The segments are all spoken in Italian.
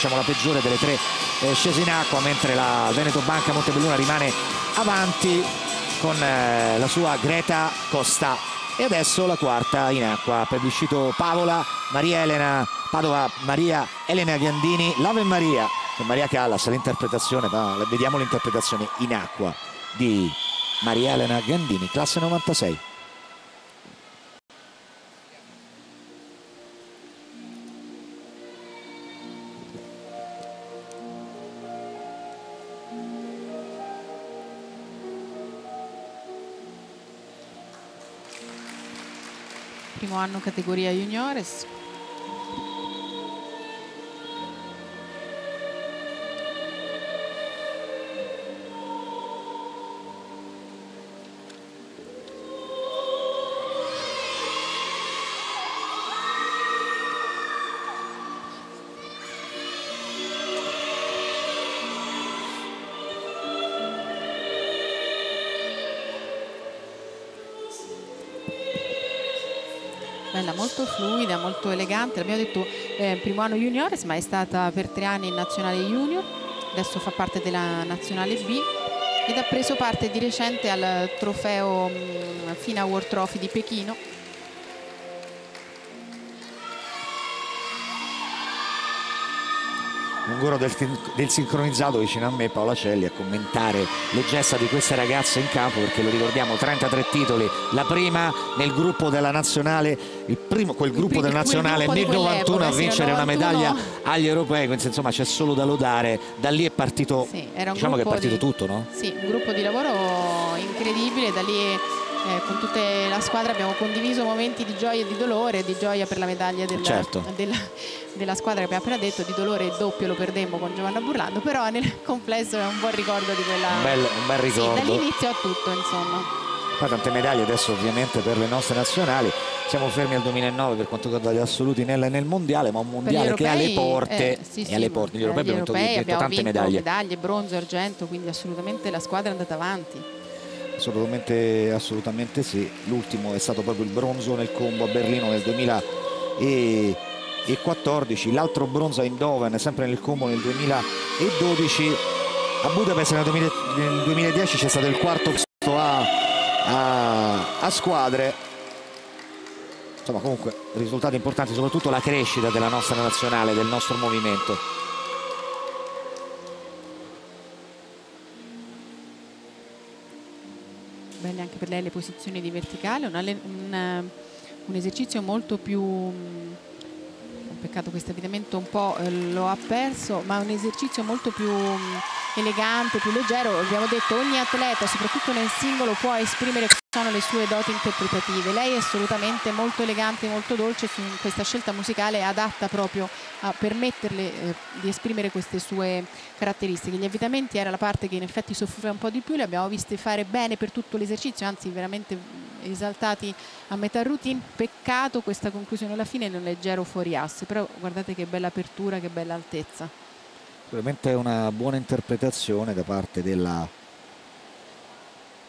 diciamo la peggiore delle tre eh, scese in acqua mentre la Veneto Banca Montebelluna rimane avanti con eh, la sua Greta Costa. E adesso la quarta in acqua. Per l'uscito Pavola Maria Elena Padova Maria Elena Gandini l'Ave Maria. Con Maria Callas l'interpretazione vediamo l'interpretazione in acqua di Maria Elena Gandini classe 96 primo anno categoria juniores bella, molto fluida, molto elegante. L'abbiamo detto eh, primo anno juniores, ma è stata per tre anni in nazionale junior, adesso fa parte della nazionale B. Ed ha preso parte di recente al trofeo mm, FINA World Trophy di Pechino Lungoro del, del, sincronizzato vicino a me Paola Celli a commentare le gesta di queste ragazze in campo perché lo ricordiamo 33 titoli la prima nel gruppo della nazionale il primo quel gruppo il, della nazionale nel 91 a vincere 91. una medaglia agli europei quindi insomma c'è solo da lodare da lì è partito sì, diciamo che è partito di, tutto no? Sì, un gruppo di lavoro incredibile da lì eh, con tutta la squadra abbiamo condiviso momenti di gioia e di dolore, di gioia per la medaglia della, certo. della, della, squadra che abbiamo appena detto, di dolore il doppio lo perdemmo con Giovanna Burlando, però nel complesso è un buon ricordo di quella... Un bel, un bel ricordo. Sì, dall'inizio a tutto insomma. Poi tante medaglie adesso ovviamente per le nostre nazionali, siamo fermi al 2009 per quanto riguarda gli assoluti nel, nel mondiale, ma un mondiale europei, che ha le porte, eh, sì, sì, alle porte. Gli europei, gli europei abbiamo tante medaglie. medaglie, bronzo, argento, quindi assolutamente la squadra è andata avanti. Assolutamente, assolutamente sì. L'ultimo è stato proprio il bronzo nel combo a Berlino nel 2014, l'altro bronzo a Eindhoven sempre nel combo nel 2012. A Budapest nel 2010 c'è stato il quarto a, a, a squadre. Insomma comunque risultati importanti, soprattutto la crescita della nostra nazionale, del nostro movimento. Belle anche per lei le posizioni di verticale, un, un, un esercizio molto più, un peccato questo avvitamento un po' eh, lo ha perso, ma un esercizio molto più elegante, più leggero, abbiamo detto ogni atleta, soprattutto nel singolo, può esprimere sono le sue doti interpretative. Lei è assolutamente molto elegante, molto dolce su questa scelta musicale adatta proprio a permetterle eh, di esprimere queste sue caratteristiche. Gli avvitamenti era la parte che in effetti soffriva un po' di più, le abbiamo viste fare bene per tutto l'esercizio, anzi veramente esaltati a metà routine. Peccato questa conclusione alla fine in un leggero fuori asse, però guardate che bella apertura, che bella altezza. Sicuramente una buona interpretazione da parte della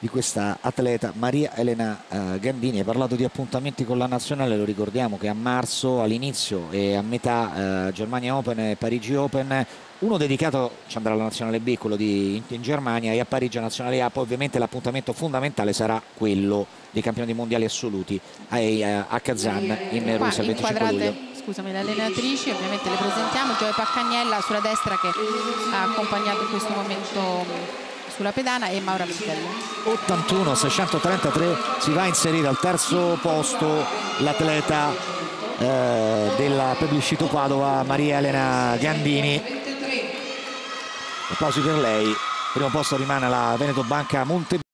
di questa atleta Maria Elena eh, Gandini. Ha parlato di appuntamenti con la nazionale, lo ricordiamo che a marzo all'inizio e a metà eh, Germania Open e Parigi Open, uno dedicato ci andrà alla nazionale B, quello di, in, in, Germania e a Parigi nazionale A, poi ovviamente l'appuntamento fondamentale sarà quello dei campioni mondiali assoluti a, a Kazan in Russia il 25 luglio scusami, le allenatrici, ovviamente le presentiamo, Gioia Paccagnella sulla destra che ha accompagnato in questo momento sulla pedana e Maura Vitello 81 633 si va a inserire al terzo posto l'atleta eh, della Plebiscito Padova Maria Elena Gandini. Applausi per lei primo posto rimane la Veneto Banca Monte